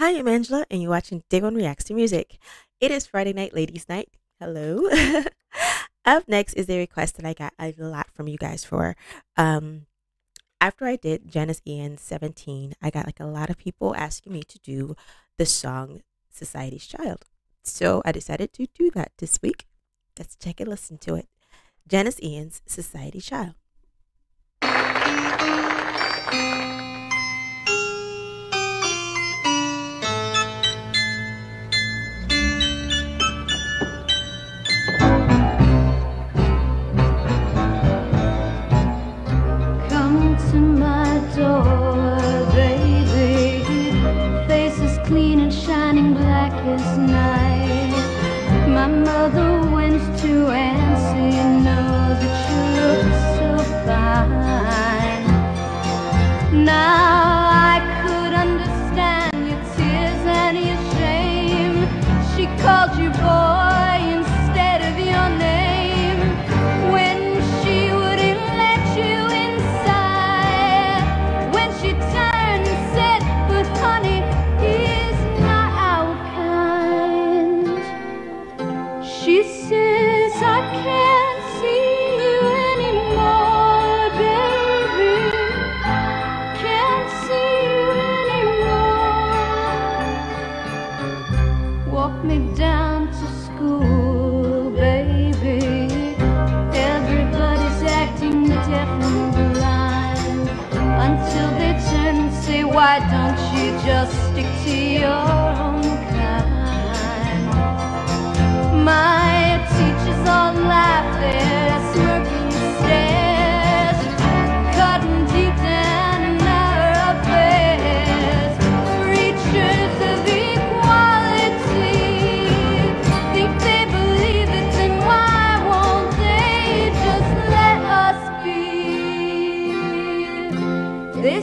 Hi, I'm Angela, and you're watching Day One Reacts to Music. It is Friday night, ladies' night. Hello. Up next is a request that I got a lot from you guys for. Um, after I did Janis Ian 17, I got like a lot of people asking me to do the song Society's Child. So I decided to do that this week. Let's check and listen to it. Janis Ian's Society Child. My just stick to your own kind? My teachers all laugh, they're smirking stares, cutting deep down in our affairs. Preachers of equality think they believe it, then why won't they just let us be? They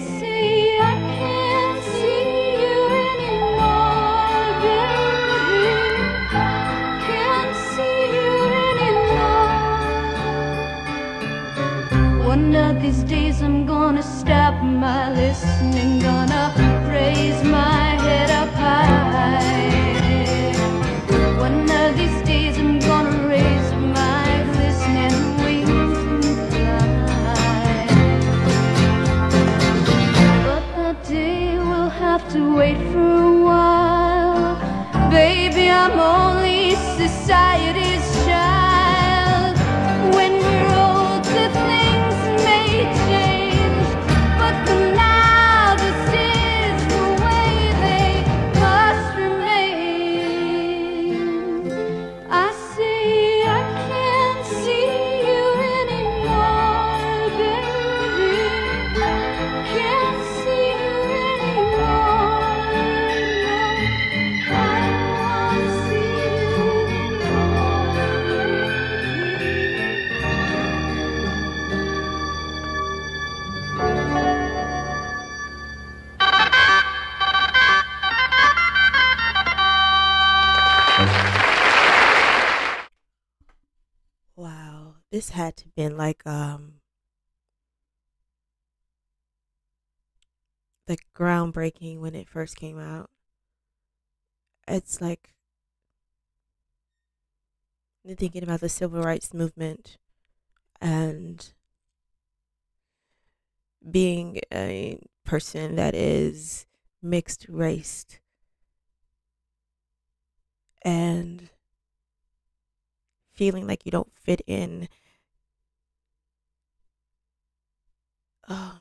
my listening, gonna raise my head up high. One of these days I'm gonna raise my listening wings and fly. But the day will have to wait for a while. Baby, I'm only society's this had to been like um groundbreaking when it first came out. It's like thinking about the civil rights movement and being a person that is mixed raced and feeling like you don't fit in uh,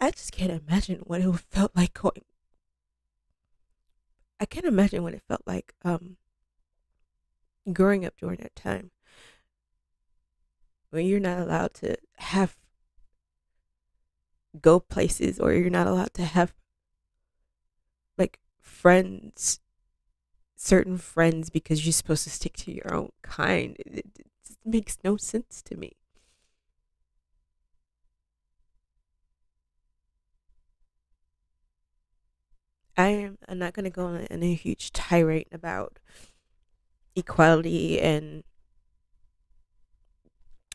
I just can't imagine what it felt like going. I can't imagine what it felt like um, growing up during that time when you're not allowed to have go places or you're not allowed to have like friends certain friends because you're supposed to stick to your own kind. It, it, it makes no sense to me. I am I'm not going to go on, a huge tirade about equality and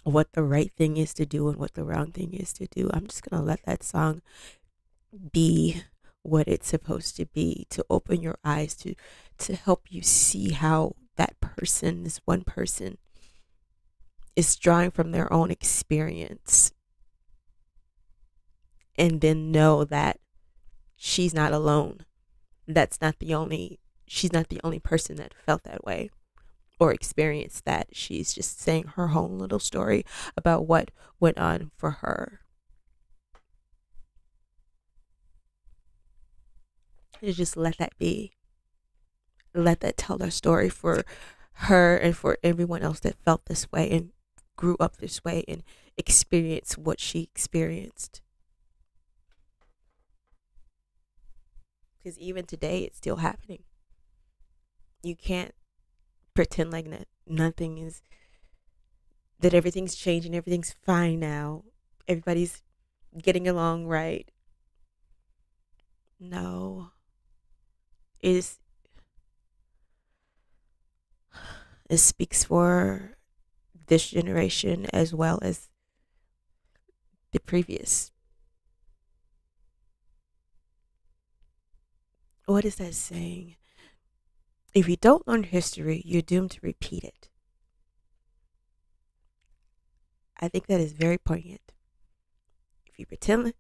what the right thing is to do and what the wrong thing is to do. I'm just going to let that song be what it's supposed to be to open your eyes to to help you see how that person this one person is drawing from their own experience. And then know that she's not alone. That's not the only she's not the only person that felt that way or experienced that. She's just saying her own little story about what went on for her. Just let that be. Let that tell their story for her and for everyone else that felt this way and grew up this way and experienced what she experienced. Because even today, it's still happening. You can't pretend like that nothing is that everything's changing, everything's fine now. Everybody's getting along right. No. Is it speaks for this generation as well as the previous. What is that saying? If you don't learn history, you're doomed to repeat it. I think that is very poignant. If you pretend,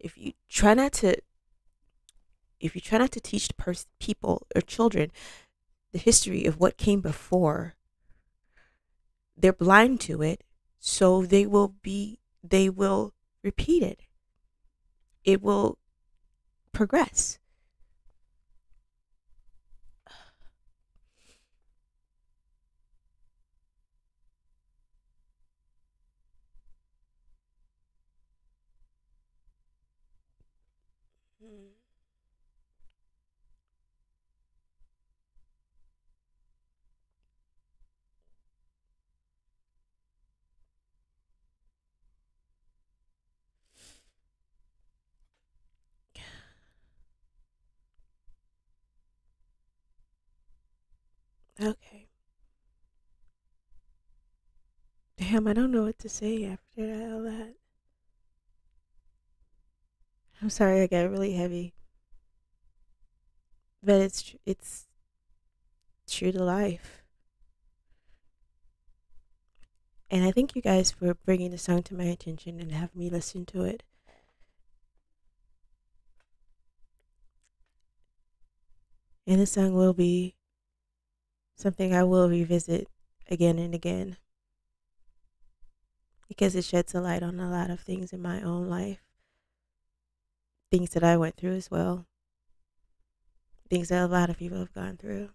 if you try not to, if you try not to teach pers- people or children the history of what came before, they're blind to it, so they will be, they will repeat it. It will progress. Mm. Okay. Damn, I don't know what to say after all that. I'm sorry I got really heavy. But it's it's true to life. And I thank you guys for bringing the song to my attention and having me listen to it. And the song will be something I will revisit again and again because it sheds a light on a lot of things in my own life things that I went through as well, things that a lot of people have gone through.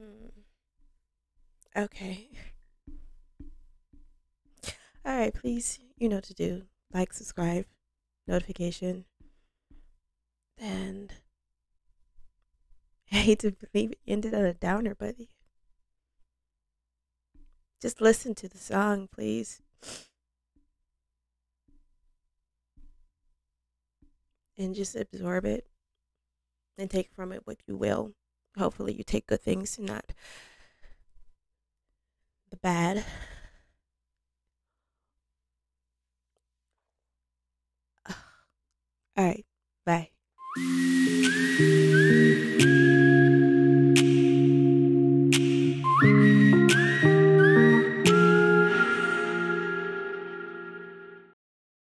Mm. Okay. All right, please, you know what to do. Like, subscribe, notification. And I hate to believe it ended on a downer, buddy. Just listen to the song, please. And just absorb it and take from it what you will. Hopefully, you take good things and not the bad. All right. Bye.